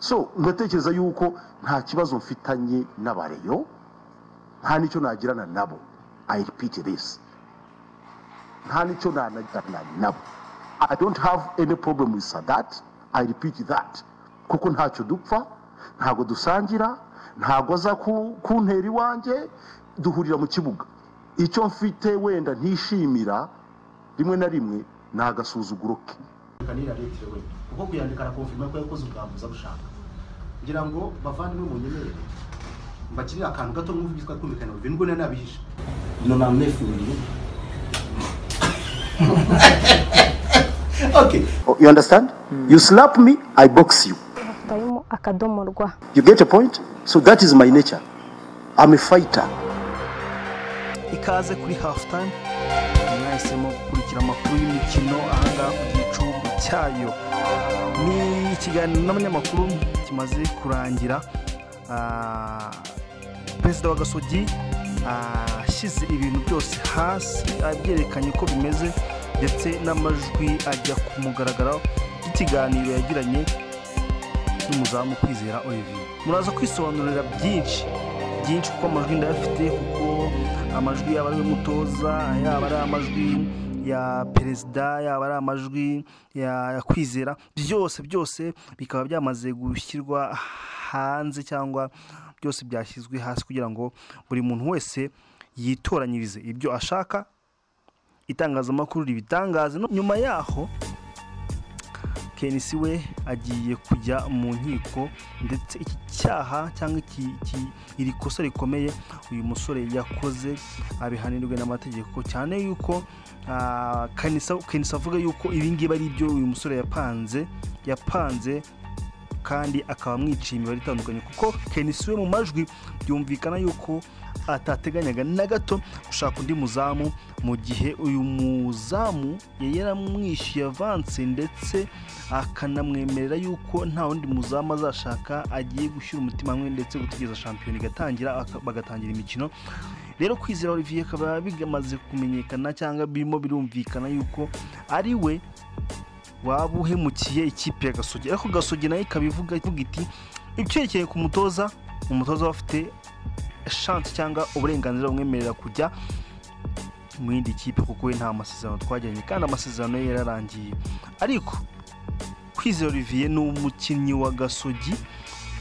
so ndatekereza yuko nta kibazo mfitanye n'abareyo nta n'icyo nagirana nabo. I repeat this. Nta n'icyo nanagirana nabo. I don't have any problem with sadat i repeat that. Kuko ntacyo dupfa ntabwo dusangira ntabwo aza ku- kuntera iwanjye duhurira mu kibuga. Icyo mfite wenda ntishimira rimwe na rimwe ni agasuzuguro ke. Kanira leta we kuko kuyandika arakonfirma ko yakoze ubwambuza bushaka ngira ngo bavandimwe mu nyemerere mbakiri akantu gato mwumva byitwa kumvikana bivi nubwo nari nabihishe na namwefuriye okay. You understand? You slap me i box you. Akadomo rwa you get a point? So that is my nature. I'm a fighter. Ikaze kuri half time mwahisemo gukurikira amakuru y'imikino ahangaha cyayo. Ni ikiganiro n'abanyamakuru kimaze kurangira. Ah, perezida wa gasogi ashyize ibintu byose hasi abyerekanye ko bimeze ndetse n'amajwi ajya ku mugaragaro y'ikiganiro yagiranye n'umuzamu kwizera olivier. Muraza kwisobanurira byinshi byinshi kuko amajwi ndayafite kuko amajwi yaba ari mutoza yaba ari amajwi ya perezida yaba ari amajwi ya kwizera byose byose bikaba byamaze gushyirwa hanze cyangwa byose byashyizwe hasi kugira ngo buri muntu wese yitoranyirize. Ibyo ashaka itangazamakuru ribitangaze nyuma yaho kenisi we agiye kujya mu nkiko ndetse iki cyaha cyangwa iri kosa rikomeye uyu musore yakoze abihanirwe n'amategeko cyane yuko ah, kenisi avuga yuko ibi ngibi ari ibyo uyu musore yapanze yapanze kandi akaba amwiciye imibare itandukanye kuko kenisi we mu majwi byumvikana yuko atateganyaga na gato gushaka undi muzamu mu gihe uyu muzamu yari yaramwishyuye avanse ndetse akanamwemerera yuko nta wundi muzamu azashaka agiye gushyira umutima hamwe ndetse gutegereza shampiyona igatangira bagatangira imikino. Rero kwizera olivier akaba bimaze kumenyekana cyangwa birimo birumvikana yuko ari we waba uhemukiye ikipe ya gasogi. Ariko gasogi na yo ikaba ivuga iti icyerekeye ku mutoza umutoza aba afite shansi cyangwa uburenganzira bumwemerera kujya mu yindi kipe kuko we nta masezerano twagiranye. Kandi amasezerano ye yararangiye. Ariko kwizera olivier ni umukinnyi wa gasogi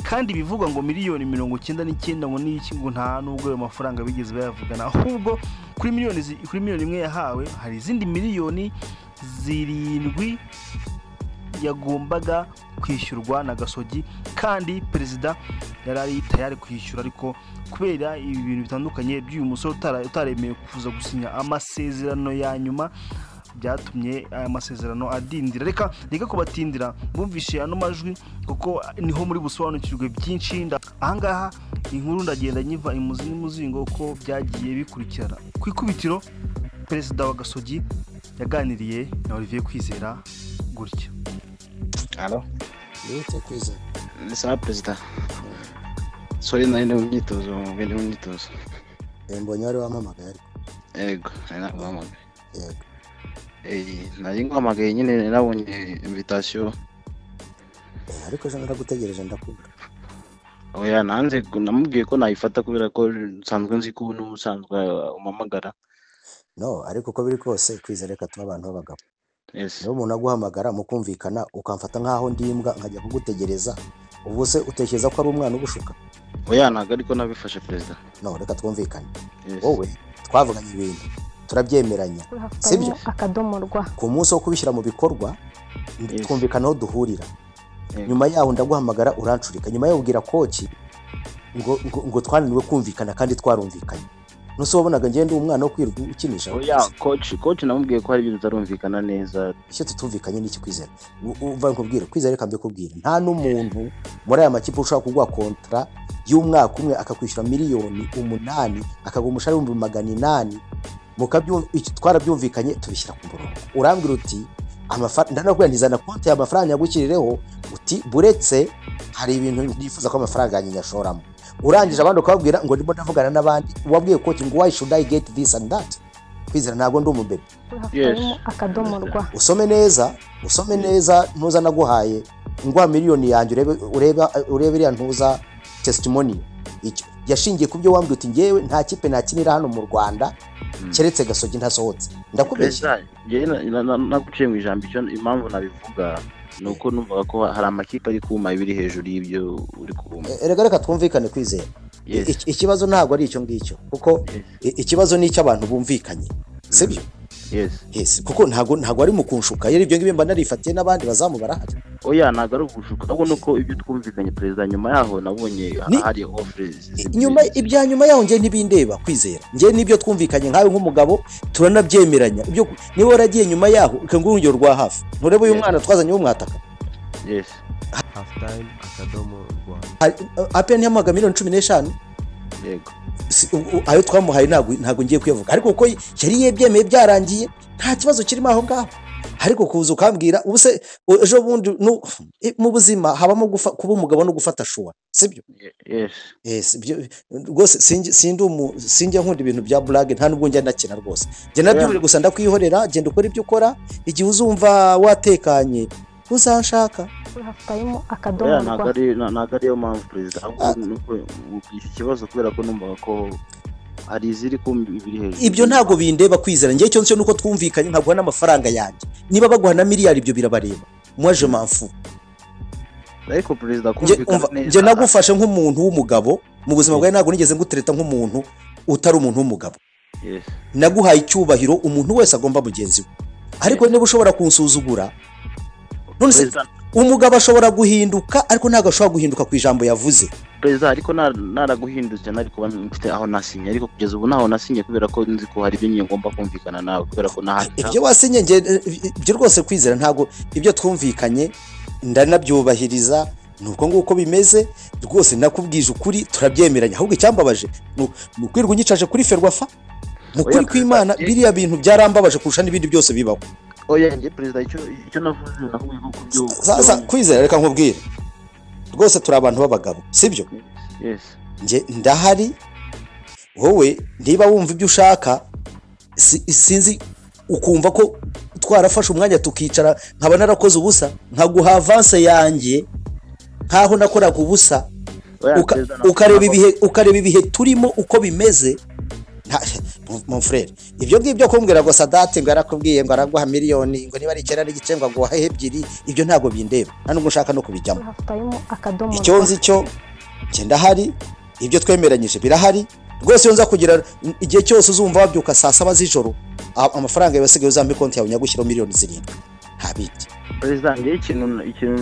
kandi bivugwa ngo miliyoni mirongo icyenda n'icyenda ngo n'iki ngo nta nubwo ayo mafaranga bigeze bayavugana. Ahubwo kuri miliyoni kuri miliyoni imwe yahawe hari izindi miliyoni zirindwi yagombaga kwishyurwa na gasogi kandi perezida yari ari tayari kwishyura. Ariko kubera ibi bintu bitandukanye by'uyu musore utaremeye kuza gusinya amasezerano ya nyuma byatumye aya masezerano adindira. Reka reka kubatindira bumvishe ano majwi kuko ni ho muri busobanukirwe byinshi. Ahangaha inkuru ndagenda nyiva imuzi n'umuzingo uko byagiye bikurikirana. Ku ikubitiro perezida wa gasogi yaganiriye na olivier kwizera gutya Alo, Yute kwizera ni sawa perezida. Sorry nari ndi mu myitozo, ndi mu myitozo. Eh, mbonye wari wampamagaye ariko Yego, nari naguhamagaye. yego Eh, nari nguhamagaye nyine nabonye invitation. Eh, ariko ejo naragutegereje ndakubura Oya nanze namubwiye ko nayifata kubera ko nsanzwe nzi ko n'ubusanzwe umamagara. No ariko uko biri kose kwizera reka tuba abantu b'abagabo. Yes. niba umuntu aguhamagara mukumvikana ukamfata nk'aho ndi imbwa nkajya kugutegereza ubwo se utekereza ko ari umwana ugushuka? Oya ntabwo ariko nabifashe perezida. no reka twumvikane. Yes. wowe twavuganye ibintu turabyemeranya Sibyo? ku munsi wo kubishyira mu bikorwa twumvikana aho duhurira. Nyuma yaho ndaguhamagara urancurika. Nyuma yaho ubwira koci ngo, ngo, ngo twananiwe kumvikana kandi twarumvikanye. Nuse wabonaga ngende umwana wo kwirirwa ukinisha. Oya coach coach namubwiye ko hari ibintu bitarumvikana neza. icyo tutumvikanye n'iki kwizera? Uva nkubwire. Kwizera reka mbikubwire nta n'umuntu muri aya makipe ushobora kuguha kontra y'umwaka umwe akakwishyura miliyoni umunani akaguha umushahara w'ibihumbi magana inani. Twarabyumvikanye tubishyira ku murongo. Urambwira uti ndanakubwira ntizana konti y'amafaranga yagukirireho uti buretse hari ibintu nifuza ko amafaranga yanjye nyashoramo urangije abandi ukababwira ngo ndimo ndavugana n'abandi wabwiye koci ngo why should I get this and that? Kwizera ntabwo ndi umubebe harimo akadomo rwa. Usome neza usome neza ntuza naguhaye nguha miliyoni yanjye urebe iriya ntuza testimoni icyo yashingiye ku byo wambwiye uti ngewe nta kipe nakinira hano mu rwanda keretse gasogi ntasohotse. Ndakubeshya naguciye mu ijambo icyo impamvu nabivuga ni uko numvaga ko hari amakipe ari kuma ibiri hejuru y'ibyo uri kuma erega reka twumvikane kwizera. Ikibazo ntabwo ari icyo ngicyo kuko ikibazo ni icy'abantu bumvikanye sibyo? Yes kuko ntabwo ntabwo ari mu kunshuka. Yari ibyo ngibyo mba narifatiye n'abandi bazamu barahari. Oya ntabwo ari ugushuka ahubwo ni uko ibyo twumvikanye perezida nyuma yaho nabonye hari ofure nyuma ibya nyuma yaho njye ntibindeba kwizera. Njye n'ibyo twumvikanye nkawe nk'umugabo turanabyemeranya. Ibyo niba waragiye nyuma yaho ukanga urugero rwa hafi. Nturebe uyu mwana twazanye w'umwataka yes. Halftime akadomo rwanda. Apeni yamuhaga miliyoni cumi n'eshanu. Ayo twamuhaye ntabwo ngiye kuyavuga ariko kuko yari yebyemeye byarangiye nta kibazo kirimo aho ngaho. Ariko kuza ukambwira ubu se u- ejo bundi mu buzima habamo kuba umugabo no gufata shuwa sibyo? Rwose sinjya nkunda ibintu bya burage nta nubwo njya nakina rwose. Njye nabyumvire gusa ndakwihorera genda ukora ibyo ukora igihe uzumva watekanye uzanshaka kuri hafutayimu akadomo ntabwo rwa ntabwo ariyo mpamvu perezida ahubwo ni uko iki kibazo kubera ko numvaga ko hari iziri ku ibiri hejuru. Ibyo ntabwo bindeba kwizera. Nzi cyo nuko twumvikanye nkaguha n'amafaranga yanjye. Niba baguha na miliyari ibyo birabareba. Mwaje mamfu ariko perezida kumvikana neza njye nagufashe nk'umuntu w'umugabo. Mu buzima bwawe ntabwo nigeze ngutereta nk'umuntu utari umuntu w'umugabo. Yes. Naguhaye icyubahiro umuntu wese agomba mugenzi we. Ariko niba ushobora kunsuzugura none se perezida umugabo ashobora guhinduka ariko ntabwo ashobora guhinduka ku ijambo yavuze. Perezida ariko na- naraguhindutse nari kuba mfite aho nasinye. Ariko kugeza ubu ntaho nasinye kubera ko nzi ko hari ibyo ngomba kumvikana nawe kubera ko nahandi ibyo wasinye ibyo rwose kwizera ntabwo ibyo twumvikanye ndanabyubahiriza ni uko nguko bimeze rwose nakubwije ukuri turabyemeranya. Ahubwo icyambabaje ni ni ukwirirwa unyicaje kuri ferwafa mu kuri Oya, kw'imana biriya bintu byarambabaje kurusha n'ibindi byose bibaho. Oya njye perezida icyo icyo navuze kubyo sasa kwizera reka nkubwire. Rwose turi abantu b'abagabo sibyo? Yes. Njye ndahari. Wowe niba wumva ibyo ushaka si- sinzi ukumva ko twarafashe umwanya tukicara nkaba narakoze ubusa nkaguha avanse yanjye nkaho nakoraga ubusa. Ukareba ibihe turimo uko bimeze mu frere ibyo ngibyo kumbwira ngo sadate ngo yarakubwiye ngo araguha miliyoni ngo niba ari icyenda n'igice ngo aguhahe ebyiri ibyo ntabwo bindeba. Nta nubwo nshaka no kubijyamo. Icyo nzi cyo ndahari ibyo twemeranyije birahari rwose iyo nza kugira igihe cyose uzumva wabyuka saa saba z'ijoro amafaranga yawe asigaye uzampa konti yawe nyagushyiraho miliyoni zirindwi. Nta bindi. Perezida njye ikintu ikintu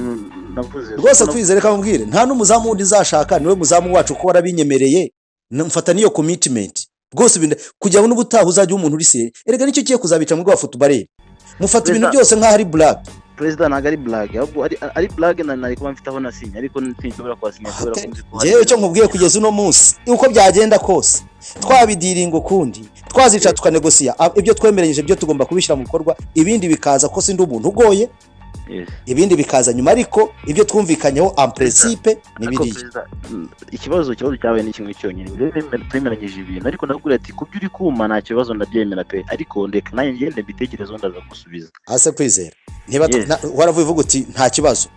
navuze. Rwose twizere ko amubwire. Nta n'umuzamu wundi nzashaka ni we muzamu wacu kuko warabinyemereye mfata n'iyo komitimenti rwose kugira ngo n'ubutaha uzajya umuntu uri sire erega ni cyo ugiye kuzabica mu rwego futubareri mufata ibintu byose nk'aho ari burake perezida ntabwo ari blague ahubwo ari na nari kuba mfite aho nasinye ariko sinshobora kuhasinya kubera ko nzi ko hari icyo nkubwiye kugeza uno munsi uko byagenda kose. Twabidiringa ukundi twazica tukanegosiya ibyo twemeranyije byo tugomba kubishyira mu bikorwa ibindi bikaza ko sindi umuntu ugoye. Ibindi bikaza nyuma ariko ibyo twumvikanyeho amperesipe ni biriya ikibazo ikibazo cyabaye ni kimwe cyonyine. Twemeranyije ibintu ariko ndakubwira ati kubyo uri kuma nta kibazo ndabyemera pe. Ariko ndeka nanjye ngende mbitekerezo ndaza gusubiza hasi kwizera. Waravuye uvuga uti nta kibazo.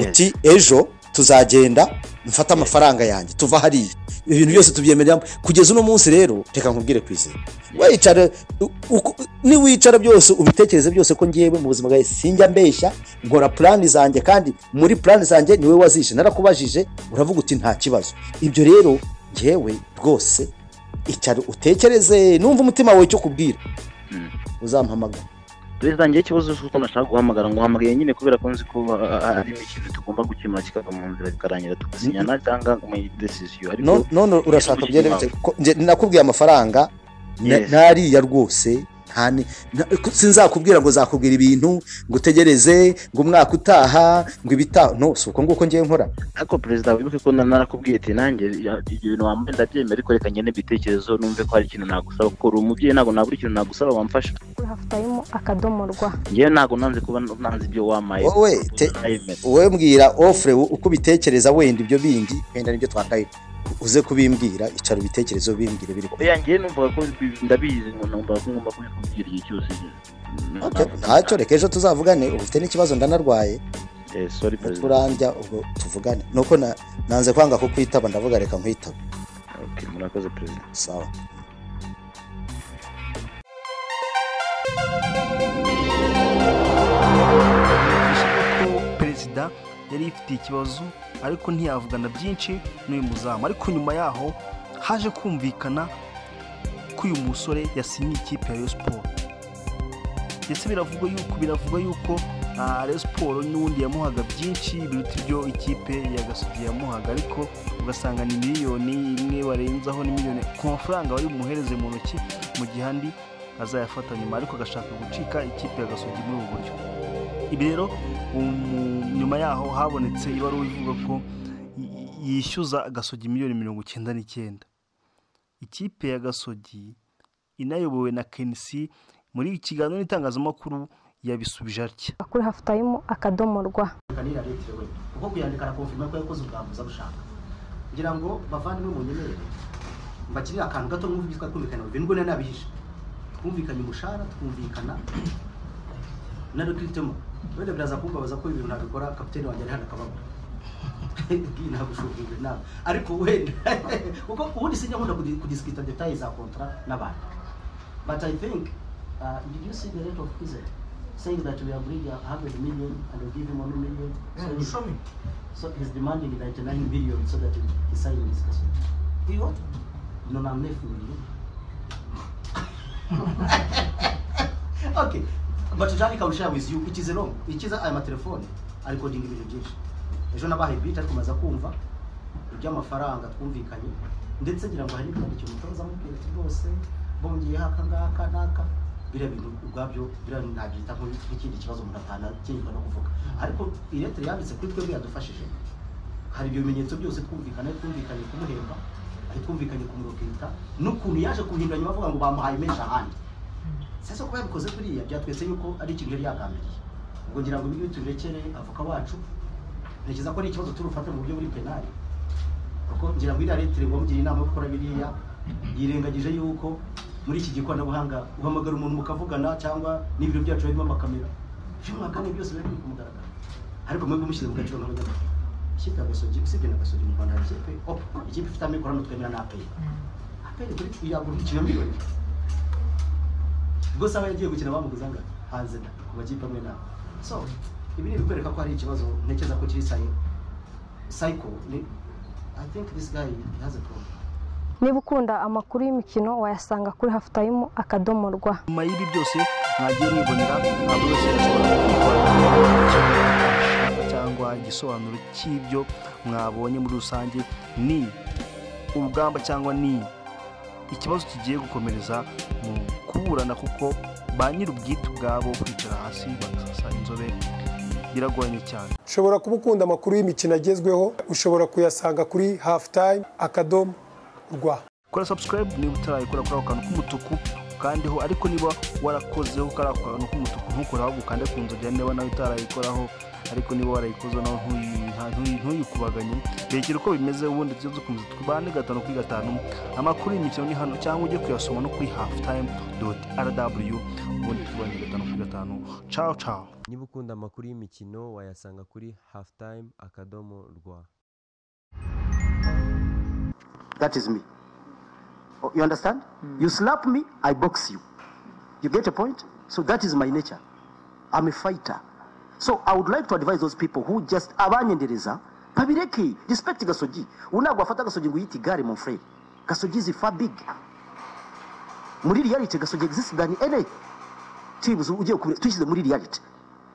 Uti ejo tuzagenda mfate amafaranga yanjye. Tuva hariya. Ibintu byose tubyemerera kugeza uno munsi rero reka nkubwire kwizera wicara u- uko- niwicara byose ubitekereze byose ko ngewe mu buzima bwawe sinjya mbeshya nkora purani zanjye kandi muri purani zanjye ni we wazishe. Narakubajije uravuga uti nta kibazo. Ibyo rero ngewe rwose icara utekereze numva umutima wawe icyo kubwira Mm. uzampamagara perezida njye ikibazo uko nashaka guhamagara. Ngo uhamagaye nyine kubera ko nzi ko ah, ah, harimo ikintu tugomba gukemura kikava mu nzira bikarangira tugasinyana cyangwa mu No- none urashaka njye nakubwiye amafaranga nariya rwose sinzakubwira ngo zakubwira ibintu ngo utegereze ngo umwaka utaha ngo ibitaha. No si uko nguko ngiye nkora. Ariko perezida wibuke ko na- narakubwiye ati nanjye ya- ibyo bintu wambaye ndabyemera ariko reka ngende mbitekerezo numve ko hari ikintu nagusaba. Kuko uri umubyeyi ntabwo nabura ikintu nagusaba wamfasha kuri hafutayimu akadomo rwa ngewe ntabwo nanze kuba nanze ibyo wamaye wowe mbwira ofure uko ubitekereza wenda ibyo bindi wenda ni byo twakaye uze kubimbwira icara ubitekerezo bimbwire biri ku oya ngewe numvaga ko bi- ndabizi ngo numvaga ko ngomba kubikubwira igihe cyose. Ntacyo reka ejo tuzavugane ufite n'ikibazo ndanarwaye. Eh, turandya ubwo tuvugane. Nuko na- nanze kwanga ko kwitaba ndavuga reka nkwitaba. Murakoze perezida sawa. Yari yifitiye ikibazo ariko ntiyavugana byinshi n'uyu muzamu. Ariko nyuma yaho haje kumvikana ko uyu musore yasinye ikipe ya Sport ndetse biravugwa yuko biravugwa yuko ah, Rayon Sport n'ubundi yamuhaga byinshi biruta ibyo ikipe ya Gasogi yamuhaga. Ariko ugasanga ni miliyoni imwe barenzaho ni miliyoni ku mafaranga bari bumuhereze mu ntoki mu gihe andi azayafata nyuma. Ariko agashaka gucika ikipe ya Gasogi muri ubu buryo. Ibi rero nyuma yaho habonetse ibaruwa ivuga ko yishyuza gasogi miliyoni mirongo icyenda n'icyenda. Ikipe ya gasogi inayobowe na kenisi muri iki kiganiro n'itangazamakuru yabisubije atya. Kuri hafutayimu akadomo rwa kanira leta we kuko kuyandika arakonfirma ko yakoze ubwambuzi abushaka kugira ngo bavandimwe mu nyemerere mbakirire akantu gato mwumva byitwa twumvikana nari nabihishe twumvikanye umushahara twumvikana na rekiritemo wenda biraza kumbabaza ko ibintu kapitene wanjye ari hano akababura ntabwo ushobora nawe ariko wenda. Kuko ubundi sinjya nkunda kudi- kudisikita detaye za kontra n'abantu but i think uh, did you see the rate of Kizel saying that we agreed a 100 million and we give him 1 million? So, Yeah, he's, show me. so he's demanding 99 million so that he, he sign this case You what? no no million okay Johnny can share with you it is wrong. Ikiza aya matelefone ari coding ibintu byinshi ejo nabahaye beat ariko maze kumva iby'amafaranga twumvikanye. Ndetse ngira ngo hari n'ikindi kintu umutoza amubwira ati rwose bongeyeho aka ngaka n'aka. Biriya bintu ubwabyo biriya nabyita nk'ikindi kibazo umuntu atanakenyerwa no kuvuga. Ariko iretere yanditse kuri twebwe yadufashije. Hari ibyo bimenyetso byose twumvikana twumvikanye kumuhemba twumvikanye kumurokita n'ukuntu yaje kuhindura nyuma avuga ngo bamuhaye menshi ahandi. Sasa kuba yabikoze kuriya byatwetse yuko ari ikintu yari yagambiriye ubwo ngira ngo ibyo tubirekere avoka wacu ntekereza ko ari ikibazo turufata mu buryo buri penali. Kuko ngira ngo iriya leta wamugira inama yo gukora biriya yirengagije yuko muri iki gikoranabuhanga uhamagara umuntu mukavugana cyangwa n'ibiro byacu birimo amakamera ibyo mwagane byose biba biri ku mugaragaro. Ariko mwebwe mushyize mu gaciro nk'abanyamakuru ikipe ya gasogi usibye na gasogi mu rwanda hari ikipe opa ikipe ifite amikoro hano twemera na aperi aperi kuri yagura miliyoni ubwo sawa yagiye gukina bamuguza nga hanze da ku makipe amwe n'amwe so ibi ni ibikwereka ko hari ikibazo ntekereza ko kiri sayi ni i think this guy has a problem. Niba ukunda amakuru y'imikino wayasanga kuri hafutayimu akadomo rwa nyuma y'ibi byose mwagiye mwibonera buri wese cyangwa igisobanuro cy'ibyo mwabonye muri rusange ni urugamba cyangwa ni ikibazo kigiye gukomereza mu kuburana kuko ba nyir'ubwite ubwabo kwicara hasi bagasasa inzobe biragoranye cyane. Ushobora kuba ukunda amakuru y'imikino agezweho ushobora kuyasanga kuri hafu tayime akadomo rwa. Kora subscribe niba utarayikora kuri ako kantu k'umutuku ukandeho ariko niba warakozeho kari ako kantu k'umutuku ntukore ahubwo ukande ku nzogera niba nawe utarayikoraho ariko niba warayikoze nawe ntuyi- nta- ntuyi- ntuyikubaganye rekera uko bimeze ubundi tujye dukomeza twibane gatanu kuri gatanu. Amakuru y'imikino ni hano cyangwa ujye kuyasoma no kuri halftime doti rw ubundi twibane gatanu kuri gatanu. Ciao ciao. Niba ukunda amakuru y'imikino wayasanga kuri halftime akadomo rwa. That is me. Oh, You understand? Hmm. You slap me, I box you. You get a point? So that is my nature. I'm a fighter. So I would like to advise those people who just abanyendereza babireke respect gasogi unagwa afata gasogi ngo uyite igare mon frère gasogi is far big muri reality gasogi exists than any teams ugiye twishyize muri reality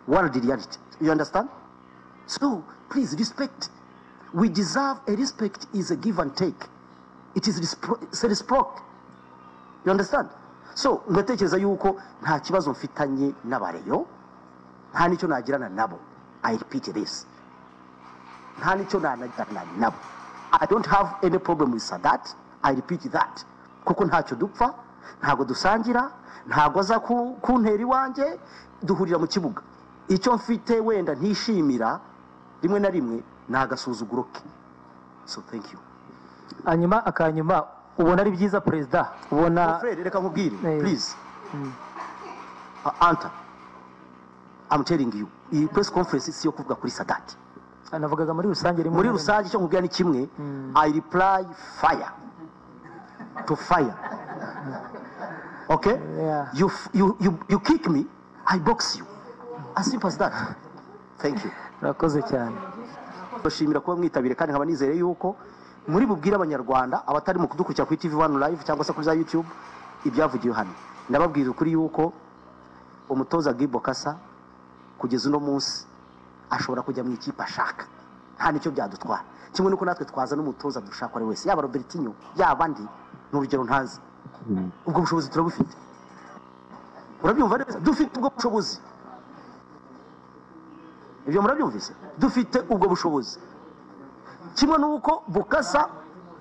world reality you understand so please respect we deserve a respect is a give and take it is reciprocal you understand? So ndatekereza yuko nta kibazo mfitanye n'abareyo nta n'icyo nagirana nabo. I repeat this. Nta n'icyo nanagirana nabo. I don't have any problem with sadat i repeat that. Kuko ntacyo dupfa ntabwo dusangira ntabwo aza ku- kuntera iwanjye duhurira mu kibuga. Icyo mfite wenda ntishimira rimwe na rimwe ni agasuzuguro ke. So thank you. Hanyuma akanyuma ubona ari byiza perezida. Ubona reka nkubwire. Eh. please. Uh, anta. I'm telling you. Iyi press conference si yo kuvuga kuri sadati navugaga muri rusange muri rusange icyo nkubwira ni kimwe. I reply fire. To fire. Okay? Yeah. you, you, you, you kick me i box you. As simple as that. Thank you. Urakoze cyane. Bashimira kuba mwitabire kandi nkaba nizere yuko muri bubwire abanyarwanda abatari mu kudukurikira kuri tv one live cyangwa se kuri za youtube ibyavugiwe hano. Ndababwira ukuri yuko umutoza gibo kasa kugeza uno munsi ashobora kujya mu ikipe ashaka. Nta ni cyo byadutwara. Kimwe nuko natwe twaza n'umutoza dushaka ari wese. Yaba robertinho yaba andi ni urugero ntazi. Ubwo bushobozi turabufite. Urabyumva neza? Dufite ubwo bushobozi. Ibyo murabyumvise? Dufite ubwo bushobozi. Kimwe n'uko bukasa.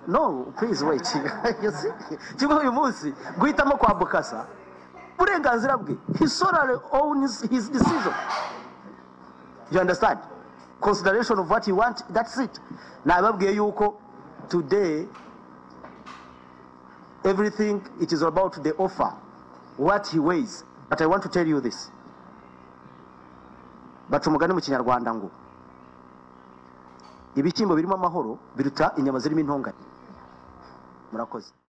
No please wait. You kimwe uyu munsi guhitamo kwa bukasa. Uburenganzira bwe he solely owns his decision. You understand? Consideration of what he want that's it. Nababwiye yuko today everything it is about the offer what he weighs. But i want to tell you this. Baca umugani mu kinyarwanda ngo ibishyimbo birimo amahoro biruta inyama zirimo intonganya. Murakoze.